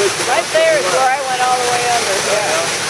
Right there is where I went all the way under. Yeah.